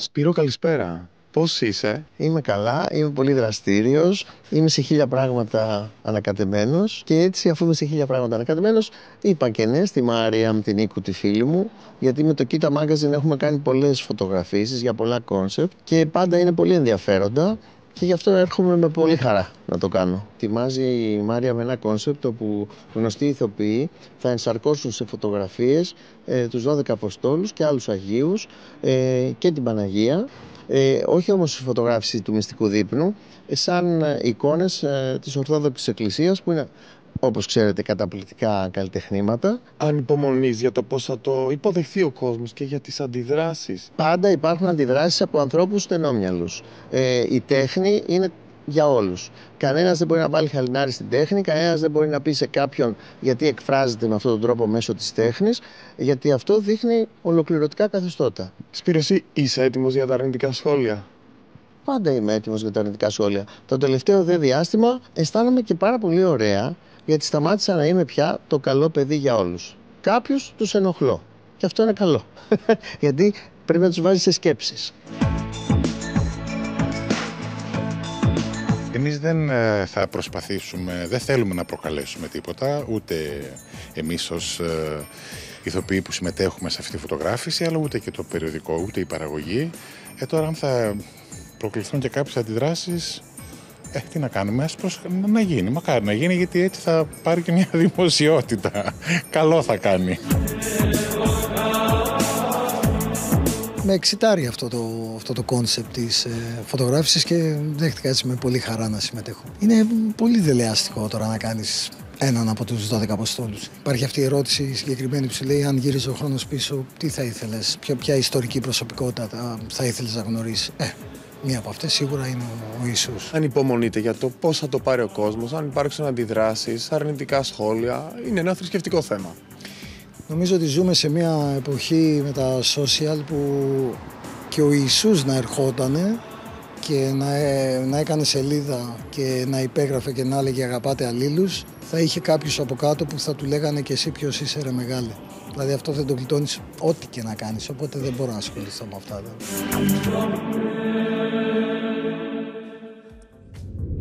Σπύρο, καλησπέρα. Πώς είσαι, Είμαι καλά, είμαι πολύ δραστήριος, είμαι σε χίλια πράγματα ανακατεμένος. Και έτσι, αφού είμαι σε χίλια πράγματα ανακατεμένος, είπα και ναι στη Μάρια, την Νίκου, τη φίλη μου, γιατί με το Kita Magazine έχουμε κάνει πολλές φωτογραφίσεις για πολλά κόνσεπτ και πάντα είναι πολύ ενδιαφέροντα. Και γι' αυτό έρχομαι με πολύ χαρά να το κάνω. Ετοιμάζει η Μάρια με ένα κόνσεπτ όπου γνωστοί ηθοποιοί θα ενσαρκώσουν σε φωτογραφίες ε, τους 12 Αποστόλους και άλλους Αγίους ε, και την Παναγία. Ε, όχι όμως η φωτογράφηση του μυστικού δείπνου, ε, σαν ε, εικόνες ε, της Ορθόδοξης Εκκλησίας που είναι όπως ξέρετε καταπληκτικά καλλιτεχνήματα. Ανυπομονεί για το πώς θα το υποδεχθεί ο κόσμος και για τις αντιδράσεις. Πάντα υπάρχουν αντιδράσεις από ανθρώπους στενόμυαλους. Ε, η τέχνη είναι για όλους. Κανένας δεν μπορεί να βάλει χαλινάρι στην τέχνη, κανένας δεν μπορεί να πει σε κάποιον γιατί εκφράζεται με αυτόν τον τρόπο μέσω της τέχνης, γιατί αυτό δείχνει ολοκληρωτικά καθεστώτα. Σπύρος, εσύ είσαι έτοιμος για τα αρνητικά σχόλια; Πάντα είμαι έτοιμος για τα αρνητικά σχόλια. Το τελευταίο δε διάστημα αισθάνομαι και πάρα πολύ ωραία, γιατί σταμάτησα να είμαι πια το καλό παιδί για όλους. Κάποιους τους ενοχλώ. Και αυτό είναι καλό. γιατί πρέπει να τους βάζεις σε σκέψεις. Εμείς δεν ε, θα προσπαθήσουμε, δεν θέλουμε να προκαλέσουμε τίποτα, ούτε εμείς ως ε, ηθοποιοί που συμμετέχουμε σε αυτή τη φωτογράφηση, αλλά ούτε και το περιοδικό, ούτε η παραγωγή. Ε, τώρα αν θα προκληθούν και κάποιες αντιδράσεις, ε, τι να κάνουμε, ας προσ... να γίνει, μακάρι να γίνει, γιατί έτσι θα πάρει και μια δημοσιότητα. Καλό θα κάνει. Με εξιτάρει αυτό το, αυτό το κόνσεπτ της ε, φωτογράφησης και δέχτηκα έτσι με πολύ χαρά να συμμετέχω. Είναι πολύ δελεάστικο τώρα να κάνεις έναν από τους 12 αποστόλους. Υπάρχει αυτή η ερώτηση συγκεκριμένη που σου λέει αν γύριζε ο χρόνος πίσω, τι θα ήθελες, ποια, ποια ιστορική προσωπικότητα θα, θα ήθελες να γνωρίσεις; Ε, μία από αυτές σίγουρα είναι ο, ο Ιησούς. Ανυπομονείτε για το πώς θα το πάρει ο κόσμος, αν υπάρξουν αντιδράσεις, αρνητικά σχόλια. Είναι ένα θρησκευτικό θέμα. Νομίζω ότι ζούμε σε μια εποχή με τα social που και ο Ιησούς να ερχότανε και να, ε, να έκανε σελίδα και να υπέγραφε και να έλεγε αγαπάτε αλλήλους θα είχε κάποιους από κάτω που θα του λέγανε και εσύ ποιος είσαι ρε μεγάλε. Δηλαδή αυτό δεν το γλιτώνεις ό,τι και να κάνεις, οπότε δεν μπορώ να ασχοληθώ με αυτά.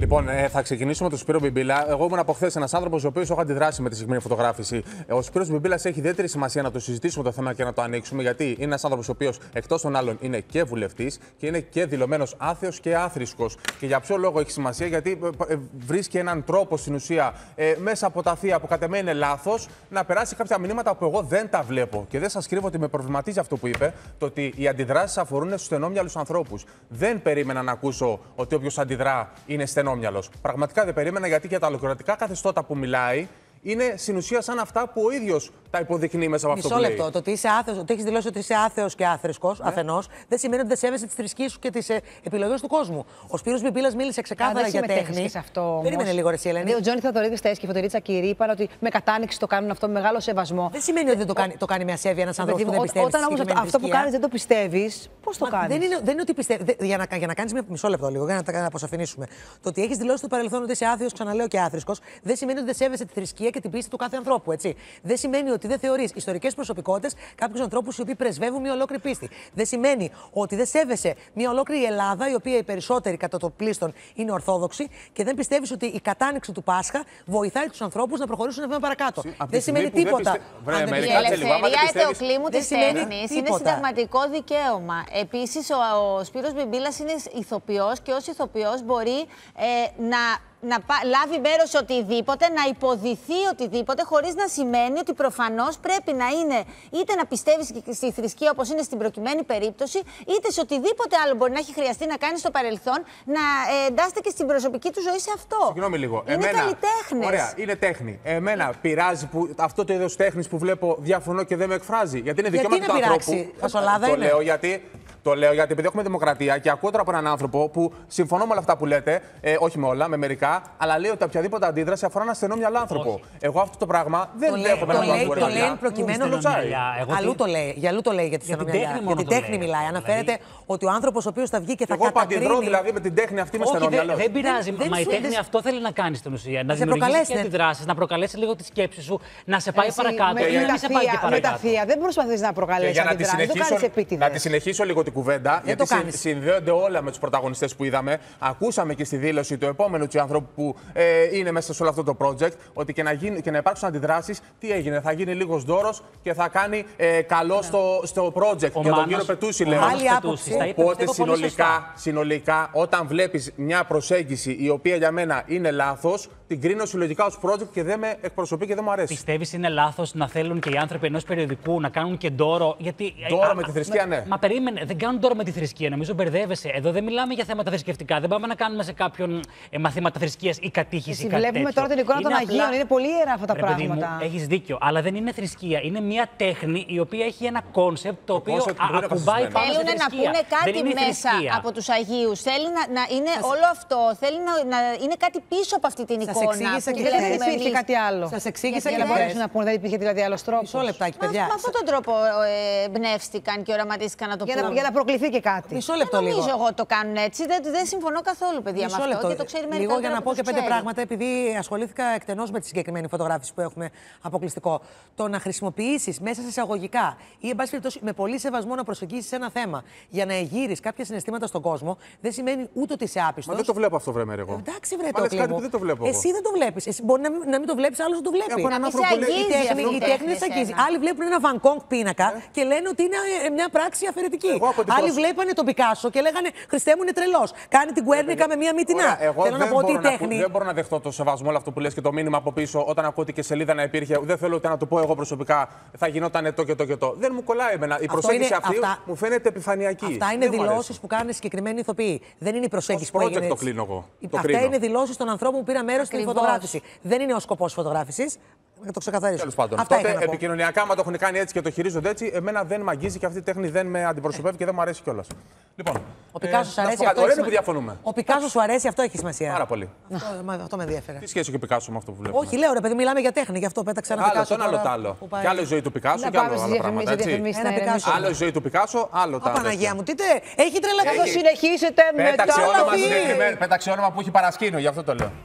Λοιπόν, ε, θα ξεκινήσουμε με τον Σπύρο Μπιμπίλα. Εγώ ήμουν από χθες ένας άνθρωπος ο οποίος έχω αντιδράσει με τη συγκεκριμένη φωτογράφηση. Ε, Ο Σπύρος Μπιμπίλας έχει ιδιαίτερη σημασία να το συζητήσουμε το θέμα και να το ανοίξουμε, γιατί είναι ένας άνθρωπος ο οποίος εκτός των άλλων είναι και βουλευτής και είναι και δηλωμένος άθεος και άθρησκος. Και για ποιο λόγο έχει σημασία, γιατί ε, ε, βρίσκει έναν τρόπο στην ουσία ε, μέσα από τα θεία που κατ' εμέ είναι λάθος να περάσει κάποια μηνύματα που εγώ δεν τα βλέπω. Και δεν σας κρύβω ότι με προβληματίζει αυτό που είπε, το ότι οι αντιδράσεις αφορούν στου στενόμυαλους ανθρώπους. Δεν περίμενα να ακούσω ότι όποιος αντιδρά είναι στενόμυαλος. Πραγματικά δεν περίμενα γιατί για τα ολοκληρωτικά καθεστώτα που μιλάει είναι στην ουσία σαν αυτά που ο ίδιος τα υποδεικνύει μέσα από αυτό Μισό που λέει. λεπτό. Το ότι, είσαι άθεος, ότι έχεις δηλώσει ότι είσαι άθεος και άθρησκος, Ναι. αφενός, δεν σημαίνει ότι δεν σέβεσαι τις θρησκείες σου και τις ε, επιλογές του κόσμου. Ο Σπύρος Μπιμπίλας μίλησε ξεκάθαρα δεν για συμμετέχεις τέχνη. και σε αυτό όμως. Περίμενε λίγο, ρε, εσύ, Ελένη. Δηλαδή, ο Τζόνι Θαδωρίδη χθε και η Φωτορίτσα Κυρί είπαν ότι με κατάνοιξη το κάνουν αυτό με μεγάλο σεβασμό. Δεν σημαίνει ότι δεν το κάνει, το κάνει με ασέβεια ένας άνθρωπος Παιδί που μου, δεν ό- πιστεύει. Όταν στη όμως αυτό, συγκεκριμένη αυτό που θρησκεία. κάνεις δεν το πιστεύεις, πώς το Μα κάνεις; Δεν είναι, δεν είναι ότι πιστεύει. δε- Για να, για να κάνεις μισό λεπτό λίγο, για να τα να αποσαφηνίσουμε. Το ότι έχεις δηλώσει στο παρελθόν ότι είσαι άθεος, ξαναλέω και άθρησκος, δεν σημαίνει ότι δεν σέβεσαι τη θρησκεία και την πίστη του κάθε ανθρώπου. Έτσι. Δεν σημαίνει ότι δεν θεωρείς ιστορικές προσωπικότητες κάποιους ανθρώπους οι οποίοι πρεσβεύουν μια ολόκληρη πίστη. Δεν σημαίνει ότι δεν σέβεσαι μια ολόκληρη Ελλάδα, η οποία οι περισσότεροι κατά το πλήστον είναι Ορθόδοξοι και δεν πιστεύεις ότι η κατάνοιξη του Πάσχα βοηθάει τους ανθρώπους να προχωρήσουν ένα βήμα παρακάτω. Από τη Δεν στιγμή σημαίνει που δεν τίποτα. πιστε- Βρε, αν δεν Μερικά, Η πιστεύεις. κάτσε λίγο, άμα δεν ελευθερία πιστεύεις- ετεοκλήμου Δεν της σημαίνει τέχνης είναι τίποτα. συνταγματικό δικαίωμα. Επίσης, ο, ο Σπύρος Μπιμπίλας είναι ηθοποιός και ως ηθοποιός μπορεί ε, να, να πα- λάβει μέρος σε οτιδήποτε, να υποδηθεί οτιδήποτε, χωρίς να σημαίνει ότι προφανώς πρέπει να είναι είτε να πιστεύει στη θρησκεία όπως είναι στην προκειμένη περίπτωση, είτε σε οτιδήποτε άλλο μπορεί να έχει χρειαστεί να κάνει στο παρελθόν, να ε, εντάσσεται και στην προσωπική του ζωή σε αυτό. Συγγνώμη λίγο. Είναι καλλιτέχνες. Ωραία, είναι τέχνη. Εμένα πειράζει που αυτό το είδος τέχνης που βλέπω διαφωνώ και δεν με εκφράζει. Γιατί είναι Γιατί δικαίωμα να του ανθρώπου. πειράξει, φασολάδα το είναι. λέω γιατί. Το λέω γιατί επειδή έχουμε δημοκρατία και ακούω τώρα από έναν άνθρωπο που συμφωνώ με όλα αυτά που λέτε, ε, όχι με όλα, με μερικά, αλλά λέει ότι οποιαδήποτε αντίδραση αφορά ένα στενόμυαλο άνθρωπο. Εγώ αυτό το πράγμα δεν Το λέει, δέχομαι το να το λέει, ακούω. το λέει προκειμένου. Μου στενοχωράει. Εγώ Αλλού τι- το λέει, για αλλού το λέει για τη Για την στενομυαλιά. τέχνη Για μόνο την το τέχνη λέει. μιλάει. Αναφέρεται ότι ο άνθρωπος ο οποίος θα βγει και θα Εγώ που κατακρίνει. αντιδρώ δηλαδή με την τέχνη αυτή με Όχι, δεν, στενόμυαλο. δεν πειράζει. Δεν- δεν Μα η σου- τέχνη δεν- αυτό θέλει να κάνει στην ουσία. Να σε δημιουργήσει προκαλέσει, και ναι. αντιδράσεις, να προκαλέσει λίγο τη σκέψη σου, να σε πάει Εσύ, παρακάτω με, ή με να τα μην σε πάει και θεία, με τα παρακάτω. θεία δεν προσπαθείς να Και προκαλέσεις για να τη, αντιδράσεις. Δεν το συνεχίσω, κάνεις επίτηδες. να τη συνεχίσω λίγο την κουβέντα. γιατί το κάνεις. συνδέονται όλα με τους πρωταγωνιστές που είδαμε. Ακούσαμε και στη δήλωση του επόμενου του ανθρώπου που ε, είναι μέσα σε όλο αυτό το project ότι και να, γίνει, και να υπάρξουν αντιδράσεις, τι έγινε. Θα γίνει λίγος δώρος και θα κάνει ε, καλό στο, στο project. Ο για τον Μάνος- κύριο Πετούση, ο λέω. Μάνος Άλλη άποψη. Πετούσης, τα είπε, Οπότε πιστεύω πολύ συνολικά, σωστά. συνολικά, όταν βλέπεις μια προσέγγιση η οποία για μένα είναι λάθος, την κρίνω συλλογικά ως project και δεν με εκπροσωπεί και δεν μου αρέσει. Πιστεύεις είναι λάθος να θέλουν και οι άνθρωποι ενός περιοδικού να κάνουν και ντόρο. Γιατί, Ντόρο Α, με α, τη θρησκεία, ναι. Μα περίμενε, δεν κάνουν ντόρο με τη θρησκεία. Νομίζω μπερδεύεσαι. Εδώ δεν μιλάμε για θέματα θρησκευτικά. Δεν πάμε να κάνουμε σε κάποιον ε, μαθήματα θρησκείας ή κατήχηση. Εσύ ή κάτι βλέπουμε τέτοιο. τώρα την εικόνα των Είναι Αγίων. Είναι πολύ ιερά αυτά τα πράγματα. Έχεις δίκιο. Αλλά δεν είναι θρησκεία. Είναι μια τέχνη η οποία έχει ένα κόνσεπτ το οποίο concept μπορεί να ακουμπάει βασισμένο. πάνω σε Θέλουν να θρησκεία. πούνε Δεν κάτι είναι μέσα θρησκεία. από τους Αγίους. Θέλει να, να είναι όλο αυτό. Θέλει να, να είναι κάτι πίσω από αυτή την Σας εικόνα. εξήγησα που και Δηλαδή δεν βλέπουμε υπήρχε εμείς. κάτι άλλο. Σας εξήγησα Για και να χθες. μπορέσουν να πούνε, δεν υπήρχε δηλαδή άλλος τρόπος. Μισό λεπτάκι, Μα, παιδιά. με αυτόν τον τρόπο ε, εμπνεύστηκαν και οραματίστηκαν να το Για να, πούν. για να προκληθεί και κάτι. Μισό Δεν λεπτό λίγο. νομίζω εγώ το κάνουν έτσι. Δεν, δεν συμφωνώ καθόλου, παιδιά, Μισό με αυτό. λεπτό. Και το ξέρει μερικά Λίγο για να πω και πέντε ξέρει. πράγματα, επειδή ασχολήθηκα εκτενώς με τη συγκεκριμένη φωτογράφηση που έχουμε αποκλειστικό. Το να χρησιμοποιήσεις μέσα σε εισαγωγικά ή, εν πάση περιπτώσει, με πολύ σεβασμό να προσεγγίσεις ένα θέμα για να εγείρεις κάποια συναισθήματα στον κόσμο, δεν σημαίνει ούτε ότι είσαι άπιστος. Μα δεν το βλέπω αυτό, βρε Μέρε, εγώ. Εντάξει, βρε Μα το λες κάτι κλείμο. που δεν το βλέπω. εγώ. Εσύ δεν το βλέπεις. Μπορεί να μην, να μην το βλέπεις, άλλος το βλέπει. Έχω έναν Να μην άνθρωπο σε που λέει. Η αγγίζεις τέχνη, αυτή η η τέχνη τέχνη σε αγγίζεις. εσένα. Άλλοι βλέπουν ένα Βανκόγκ πίνακα και λένε ότι είναι ε, μια πράξη αφαιρετική. Εγώ από την Άλλοι προσ- βλέπανε τον Πικάσο και λέγανε Χριστέ μου είναι τρελός. Κάνει την κουέρνικα με μία μύτινα. Ωραία, εγώ Θέλω να δεν πω ότι η μπορώ να τέχνη. ακού- δεν μπορώ να δεχτώ το σεβασμό όλο αυτό που λες και το μήνυμα από πίσω όταν ακούω ότι και σελίδα να υπήρχε. Δεν θέλω ούτε να το πω εγώ προσωπικά. Θα γινόταν το και το και το. Δεν μου κολλάει εμένα. Η Αυτό προσέγγιση είναι- αυτή αυτά- μου φαίνεται επιφανειακή. Αυτά είναι Δεν μου αρέσει. δηλώσεις που κάνουν συγκεκριμένοι ηθοποιοί. Δεν είναι η προσέγγιση Ως που project έγινε. το έτσι. κλείνω εγώ. Το Αυτά κρίνω. είναι δηλώσεις των ανθρώπων που πήραν μέρος στην Ακριβώς. φωτογράφηση. Δεν είναι ο σκοπός φωτογράφησης. Να το ξεκαθαρίσω. Τέλος πάντων. Αυτά Τότε είχα να πω. επικοινωνιακά, άμα το έχουν κάνει έτσι και το χειρίζονται έτσι, εμένα δεν με αγγίζει και αυτή η τέχνη δεν με αντιπροσωπεύει και δεν μου αρέσει κιόλας. Λοιπόν, Ο Πικάσος ε, σου να αρέσει σου πω κάτι. αυτό. Ωραία έχεις είναι που σημα- διαφωνούμε. Ο Πικάσος σου αρέσει, αυτό έχει σημασία. Πάρα πολύ. Αυτό, μα- αυτό με ενδιαφέρε. Τι σχέση έχει ο Πικάσος με αυτό που βλέπουμε; Όχι, λέω ρε παιδί, μιλάμε για τέχνη, γι' αυτό πέταξα ένα Άλλο Πικάσο. τον, άλλο τώρα τ' άλλο. που πάει. Κι άλλο η ζωή του Πικάσο Να και άλλο πάμε στις άλλα πράγματα. διαφημίσεις, Έτσι. διαφημίσεις, Ένα να Πικάσο. ηρεμήσουμε. Άλλο η ζωή του Πικάσο, άλλο τα Α, άλλα. Παναγία μου, τι τε, έχει τρελαθεί. Θα συνεχίσετε μετά. Πέταξε όνομα, να πει. συγκεκριμένο- πέταξε όνομα που έχει παρασκήνιο, γι' αυτό το λέω.